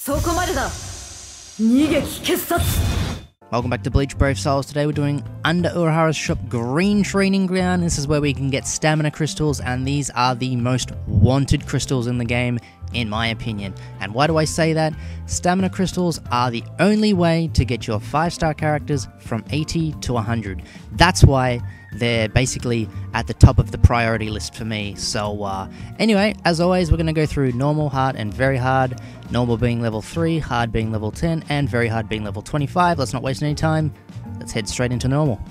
そこまでだ二撃決殺 Welcome back to Bleach Brave Souls. Today we're doing Under Urahara's Shop Green Training Ground. This is where we can get stamina crystals, and these are the most wanted crystals in the game, in my opinion. And why do I say that? Stamina crystals are the only way to get your 5 star characters from 80 to 100. That's why they're basically at the top of the priority list for me. So, uh, anyway, as always, we're going to go through normal, hard, and very hard. Normal being level 3, hard being level 10, and very hard being level 25. Let's not waste any time. Let's head straight into normal.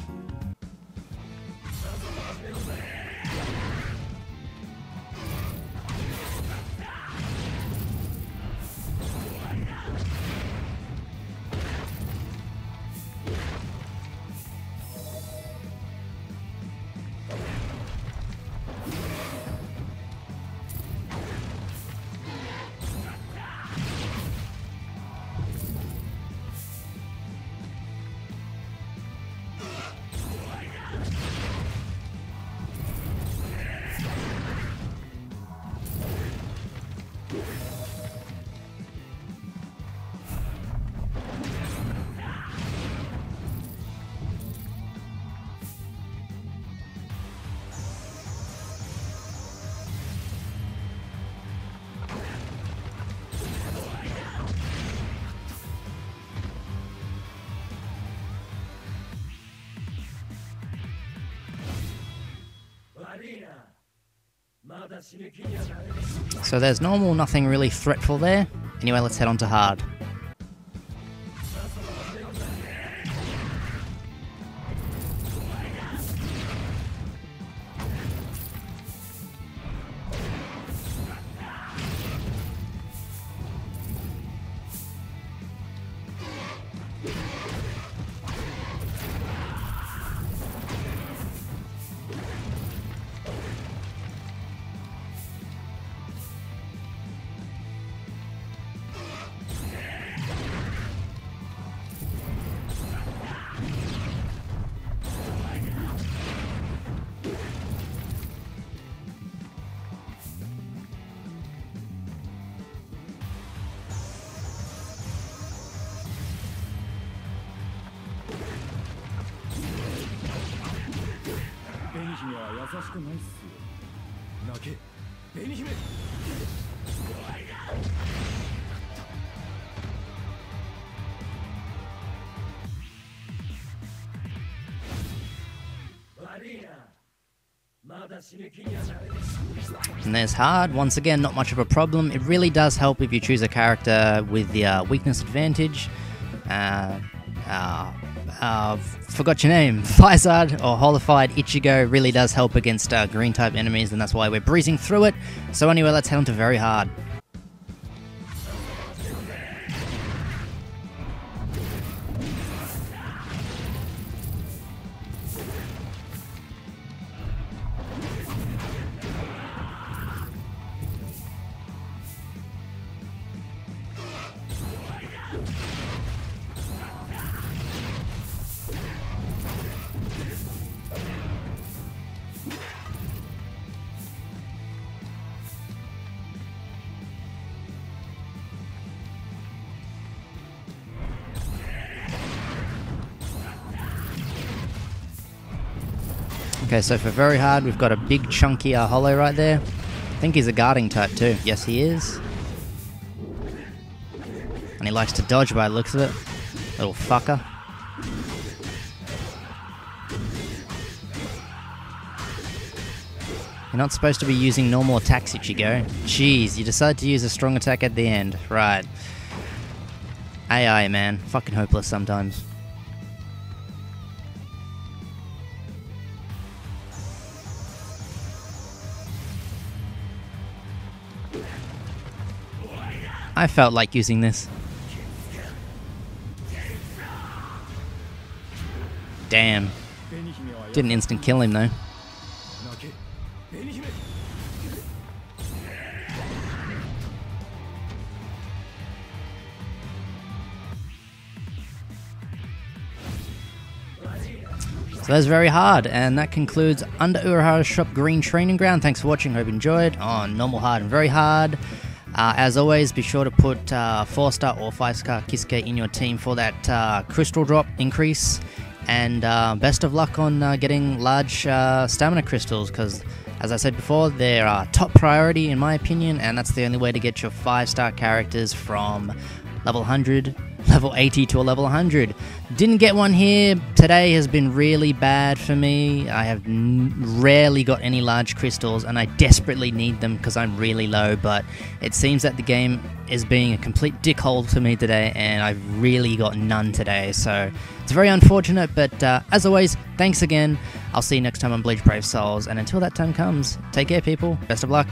So there's normal, nothing really threatful there. Anyway, let's head on to hard. And there's hard. Once again, not much of a problem. It really does help if you choose a character with the uh, weakness advantage. Uh, uh, uh, forgot your name. Vizard or Hollowfied Ichigo really does help against uh, green type enemies, and that's why we're breezing through it. So, anyway, let's head on to very hard. Okay, so for very hard, we've got a big chunky uh, hollow right there. I think he's a guarding type too. Yes, he is. And he likes to dodge by the looks of it. Little fucker. You're not supposed to be using normal attacks, Ichigo. Jeez, you decide to use a strong attack at the end. Right. AI, man. Fucking hopeless sometimes. I felt like using this. Damn. Didn't instant kill him though. So that's very hard, and that concludes Under Urahara's Shop Green Training Ground. Thanks for watching, hope you enjoyed on Normal Hard and Very Hard. Uh, as always, be sure to put uh, 4 star or 5 star Kisuke in your team for that uh, crystal drop increase. And uh, best of luck on uh, getting large uh, stamina crystals because, as I said before, they're top priority in my opinion, and that's the only way to get your 5 star characters from level 100 level 80 to a level 100. Didn't get one here. Today has been really bad for me. I have rarely got any large crystals and I desperately need them because I'm really low, but it seems that the game is being a complete dickhole to me today and I've really got none today. So it's very unfortunate, but uh, as always, thanks again. I'll see you next time on Bleach Brave Souls, and until that time comes, take care, people. Best of luck.